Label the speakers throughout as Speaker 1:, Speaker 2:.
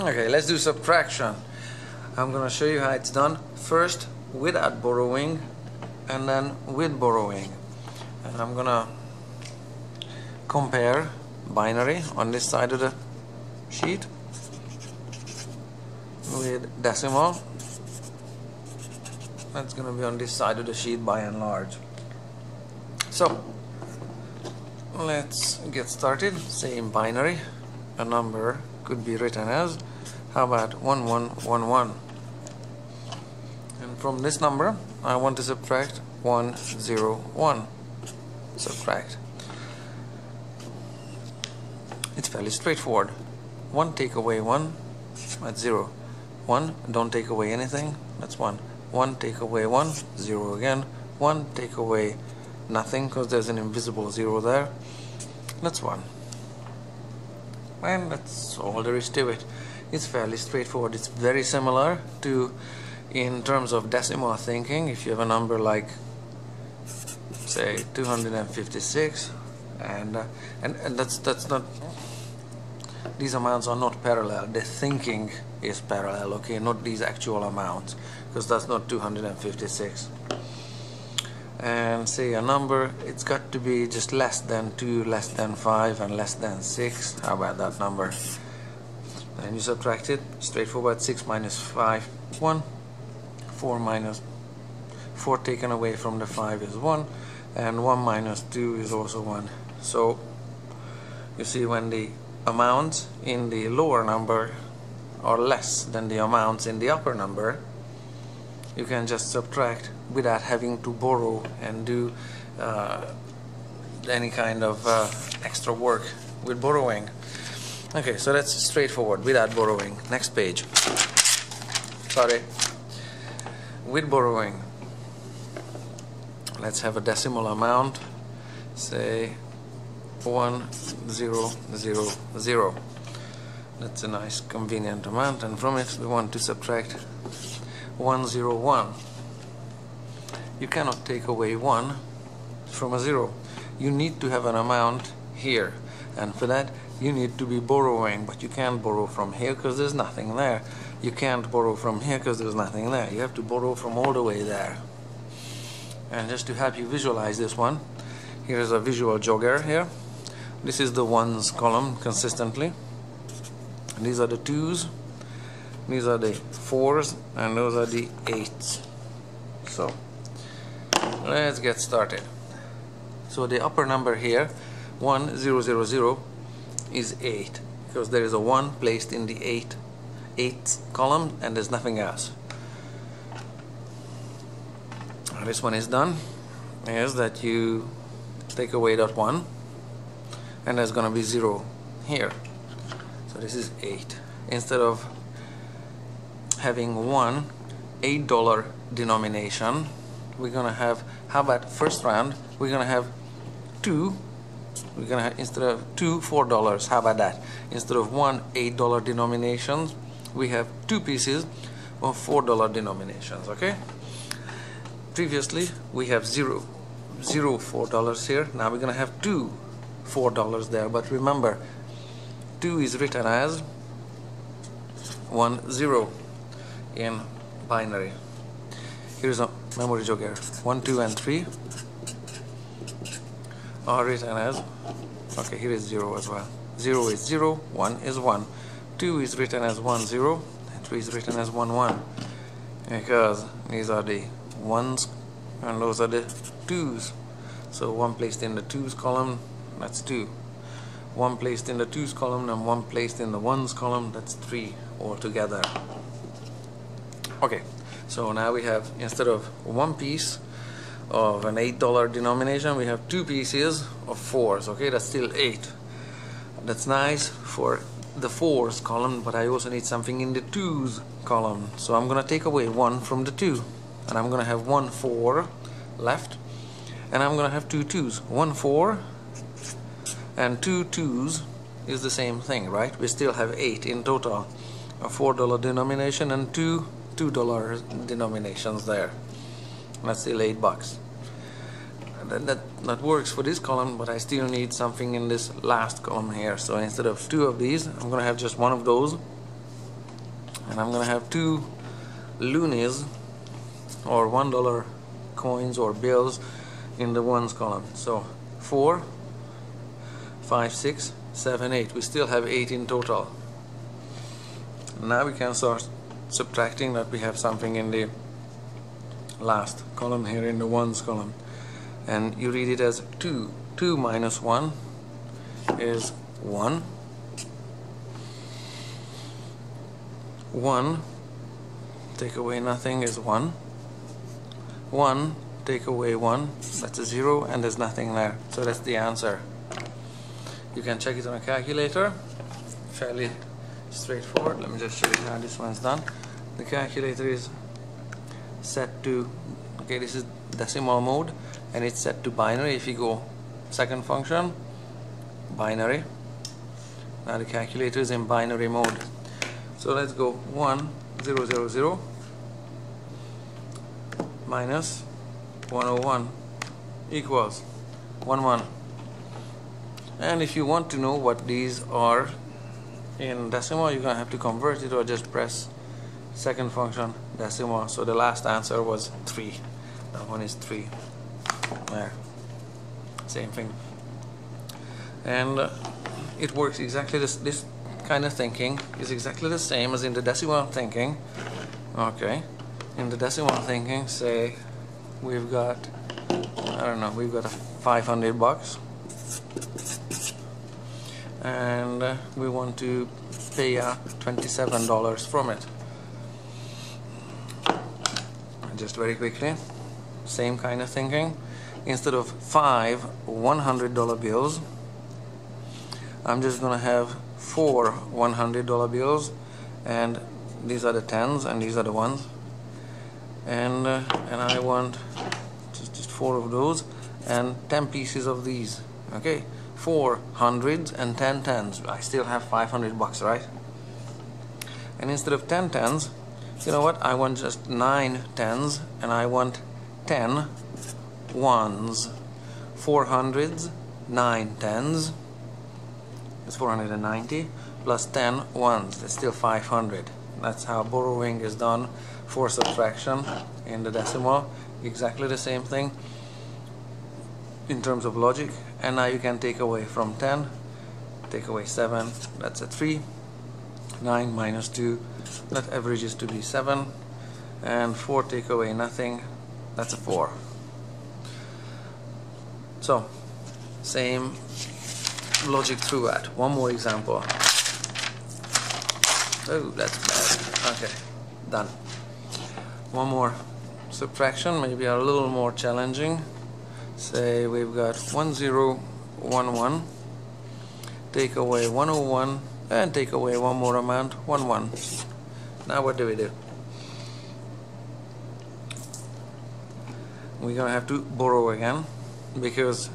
Speaker 1: Oh. Okay, let's do subtraction. I'm gonna show you how it's done. First without borrowing and then with borrowing. And I'm gonna compare binary on this side of the sheet with decimal. That's gonna be on this side of the sheet by and large. So let's get started. Same binary. A number could be written as how about 1111 and from this number I want to subtract 101 subtract. It's fairly straightforward. 1 take away 1 that's 0 1 don't take away anything that's 1 1 take away 1 0 again. 1 take away nothing because there's an invisible 0 there that's 1 and that's all there is to it. It's fairly straightforward. It's very similar to in terms of decimal thinking if you have a number like say 256 and uh, and, and that's that's not these amounts are not parallel. The thinking is parallel okay? Not these actual amounts because that's not 256 and say a number it's got to be just less than 2 less than 5 and less than 6 how about that number? And you subtract it straightforward 6 minus 5 1 4 minus 4 taken away from the 5 is 1 and 1 minus 2 is also 1 so you see when the amounts in the lower number are less than the amounts in the upper number you can just subtract without having to borrow and do uh, any kind of uh, extra work with borrowing Okay, so that's straightforward without borrowing. Next page. Sorry. With borrowing. Let's have a decimal amount. Say 1000. That's a nice convenient amount and from it we want to subtract 101. You cannot take away 1 from a 0. You need to have an amount here. And for that you need to be borrowing but you can't borrow from here because there's nothing there. You can't borrow from here because there's nothing there. You have to borrow from all the way there. And just to help you visualize this one here's a visual jogger here. This is the ones column consistently. And these are the twos these are the fours and those are the eights. So let's get started. So the upper number here 1000 is 8 because there is a 1 placed in the 8 8th column and there's nothing else. This one is done is that you take away that 1 and there's gonna be 0 here. So this is 8 instead of having one eight dollar denomination. We're gonna have how about first round? We're gonna have two we're gonna have instead of two four dollars. How about that? Instead of one eight dollar denominations we have two pieces of four dollar denominations okay? Previously we have zero zero four dollars here. Now we're gonna have two four dollars there. But remember two is written as one zero in binary. Here's a memory joker. One two and three. Are written as. Okay here is 0 as well. 0 is 0 1 is 1 2 is written as 1 0 and 3 is written as 1 1 because these are the ones and those are the twos. So one placed in the twos column that's 2 one placed in the twos column and one placed in the ones column that's 3 altogether okay so now we have instead of one piece of an eight dollar denomination we have two pieces of fours okay? That's still eight. That's nice for the fours column but I also need something in the twos column. So I'm gonna take away one from the two and I'm gonna have one four left and I'm gonna have two twos. One four and two twos is the same thing right? We still have eight in total. A four dollar denomination and two two dollar denominations there. That's still eight bucks. That, that, that works for this column but I still need something in this last column here. So instead of two of these I'm gonna have just one of those. And I'm gonna have two loonies or one dollar coins or bills in the ones column. So four five six seven eight. We still have eight in total. Now we can start subtracting that we have something in the last column here in the ones column. And you read it as 2 2 minus 1 is 1 1 take away nothing is 1 1 take away 1 that's a 0 and there's nothing there. So that's the answer. You can check it on a calculator. Fairly straightforward. Let me just show you how this one's done the calculator is set to okay this is decimal mode and it's set to binary. If you go second function binary. Now the calculator is in binary mode. So let's go 1 0 0 0 minus 101 equals 1 1 and if you want to know what these are in decimal you're gonna have to convert it or just press second function decimal. So the last answer was 3 that one is 3 there. Same thing. And uh, it works exactly this this kind of thinking is exactly the same as in the decimal thinking. Okay. In the decimal thinking say we've got I don't know we've got a 500 bucks and uh, we want to pay uh, $27 from it just very quickly same kind of thinking. Instead of five $100 bills I'm just gonna have four $100 bills and these are the tens and these are the ones. And uh, and I want just, just four of those and 10 pieces of these okay? Four hundreds and 10 tens. I still have 500 bucks right? And instead of 10 tens you know what? I want just nine tens, and I want 10 ones. 4 hundreds 9 tens. It's 490 plus 10 ones. That's still 500 that's how borrowing is done for subtraction in the decimal. Exactly the same thing in terms of logic. And now you can take away from 10 take away 7 that's a 3 9 minus 2 that averages to be 7 and 4 take away nothing. That's a 4 so same logic throughout. One more example. Oh that's bad. Okay done. One more subtraction maybe a little more challenging. Say we've got 1011 take away 101 and take away one more amount 1 1 now what do we do? We're gonna have to borrow again because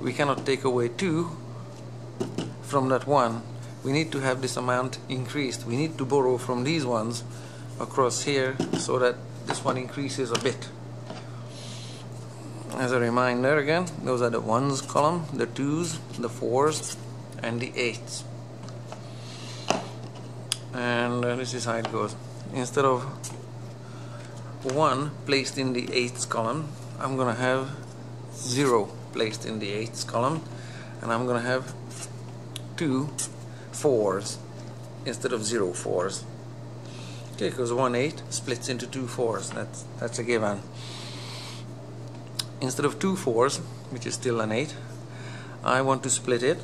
Speaker 1: we cannot take away 2 from that 1 we need to have this amount increased. We need to borrow from these ones across here so that this one increases a bit. As a reminder again those are the ones column the twos the fours and the eights and uh, this is how it goes. Instead of 1 placed in the eighths column I'm gonna have 0 placed in the eighths column and I'm gonna have two fours instead of zero fours. Okay because 1 8 splits into two fours. That's that's a given. Instead of two fours which is still an 8 I want to split it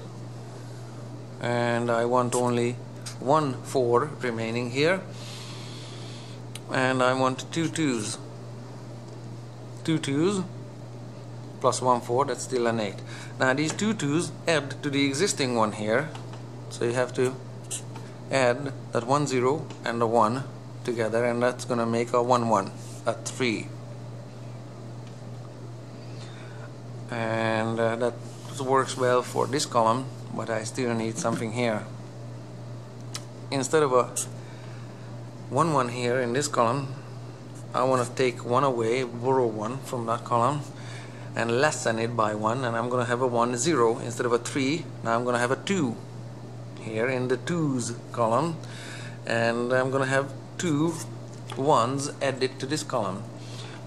Speaker 1: and I want only one 4 remaining here. And I want two twos. Two twos plus 1 4 that's still an 8 now these two twos add to the existing one here. So you have to add that 1 0 and a 1 together and that's gonna make a 1 1 a 3 and uh, that works well for this column but I still need something here instead of a 1 1 here in this column I want to take one away borrow one from that column and lessen it by 1 and I'm gonna have a 1 0 instead of a 3 now I'm gonna have a 2 here in the 2's column and I'm gonna have two ones added to this column.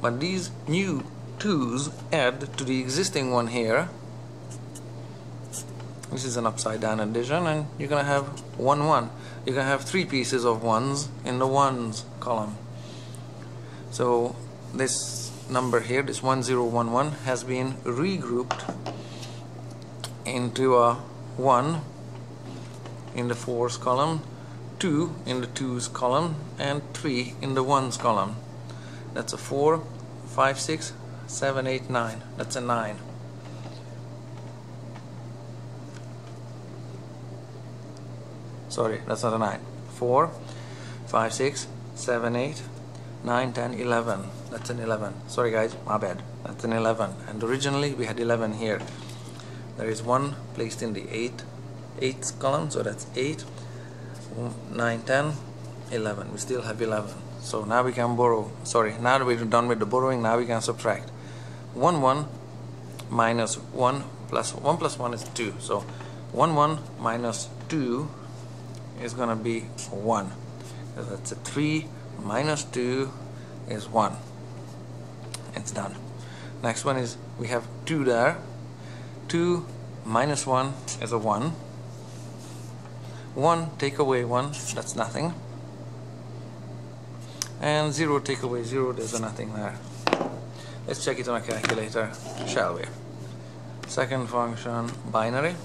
Speaker 1: But these new twos add to the existing one here this is an upside down addition and you're gonna have one one. You're gonna have three pieces of ones in the ones column. So this number here this 1011 has been regrouped into a 1 in the fours column 2 in the twos column and 3 in the ones column. That's a 4 5 6 7 8 9 that's a 9 sorry that's not a 9 4 5 6 7 8 9 10 11 that's an 11 sorry guys my bad. That's an 11 and originally we had 11 here. There is one placed in the 8 8th column so that's 8 9 10 11 we still have 11 so now we can borrow sorry now that we're done with the borrowing now we can subtract. 1 1 minus 1 plus 1 plus 1 is 2 so 1 1 minus 2 is gonna be 1 so that's a 3 minus 2 is 1 it's done. Next one is we have 2 there. 2 minus 1 is a 1 1 take away 1 that's nothing. And 0 take away 0 there's a nothing there. Let's check it on a calculator shall we? Second function binary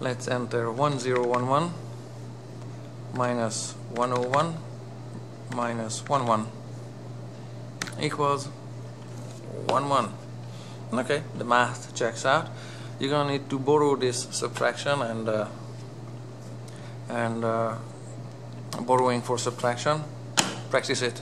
Speaker 1: let's enter 1011 minus 101 minus 11 equals 11 okay the math checks out. You're gonna need to borrow this subtraction and uh, and uh, borrowing for subtraction. Practice it